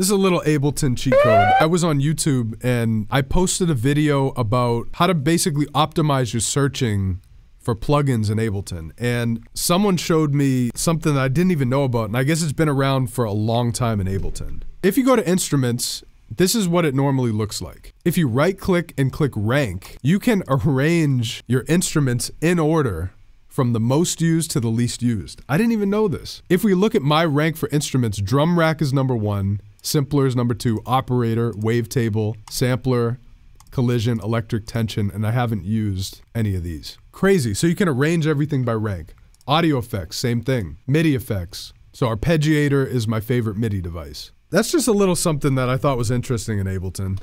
This is a little Ableton cheat code. I was on YouTube and I posted a video about how to basically optimize your searching for plugins in Ableton. And someone showed me something that I didn't even know about, and I guess it's been around for a long time in Ableton. If you go to instruments, this is what it normally looks like. If you right click and click rank, you can arrange your instruments in order from the most used to the least used. I didn't even know this. If we look at my rank for instruments, drum rack is number one, simpler is number two, operator, wavetable, sampler, collision, electric tension, and I haven't used any of these. Crazy. So you can arrange everything by rank. Audio effects, same thing. MIDI effects. So arpeggiator is my favorite MIDI device. That's just a little something that I thought was interesting in Ableton.